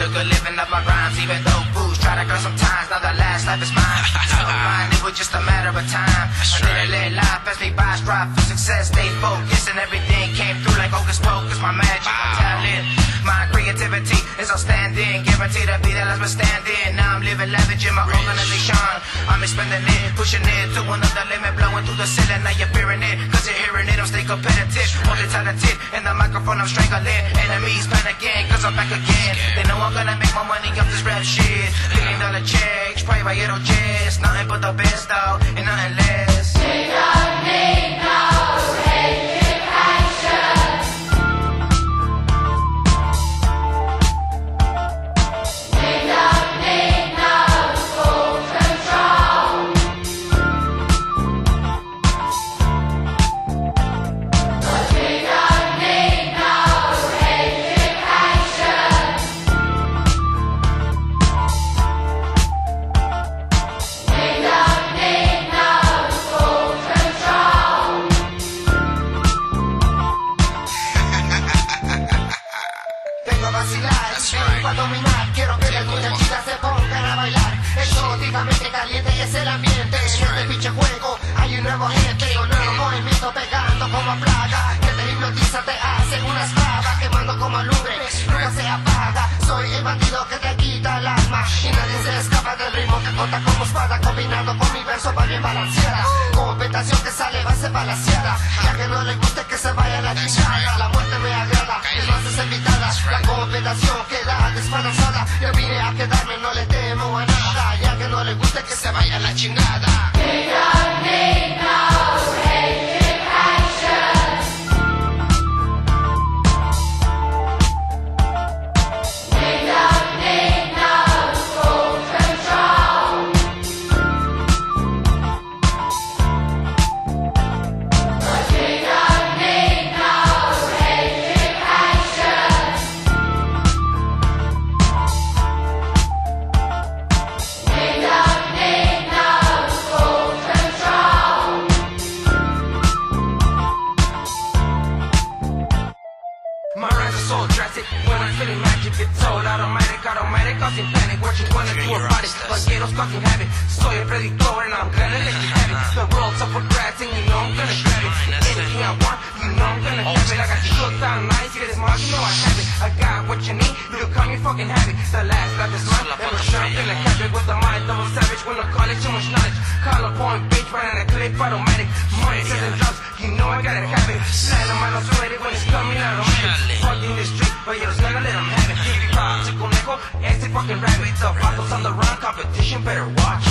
look good living up my rhymes, even though fools try to girl sometimes. Now the last life is mine. So mine, it was just a matter of time. I didn't let life pass me by, strive for success, stay focused, and everything came through like hocus pocus. My magic, my to be the last man standing. Now I'm living lavish in my organization. I'm expending it, pushing it to another limit, blowing through the ceiling. Now you're fearing it, cause you're hearing it. I'm stay competitive, only talented. In the microphone, I'm strangling. Enemies panicking, cause I'm back again. They know I'm gonna make my money off this rap shit. Billion dollar checks, private jets. Nothing but the best, though, and nothing less. Caliente es el ambiente. En este pinche juego hay un nuevo gente Un nuevo movimiento pegando como plaga Que te hipnotiza, te hace una esclava Quemando como lumbre, nunca se apaga. Soy el bandido que te quita el alma Y nadie se escapa del ritmo que corta como espada Combinando con mi verso va bien balanceada. Compensación que sale va a ser balanceada Ya que no le guste que se vaya la chingada. La muerte me agrada, es más es invitada. La compensación queda desbalanzada Yo vine a quedarme, no le temo a nada que se vaya la chingada. My rhymes are so drastic when I'm feeling magic. It's all automatic, automatic, causing panic. What you wanna do about it? Banqueros causing havoc. Soy el predictor and I'm gonna let you have it. The world's up for you know I'm gonna grab it. Anything I want, you know I'm gonna have it. I got good sound nice, get as much, you know I have it. I got what you need, fucking have it. The last life is mine, and we're sure I'm gonna have it. With the mind of a savage, when I call it too much knowledge. Collar point, bitch, running a clip, automatic. Money, sex and drugs, you know I gotta have it. Slam them, I don't sweat when it's coming out of my Fucking the street, but you're just gonna let them have it. If you pop, chico, este fucking rabbit. The vatos on the run, competition better watch.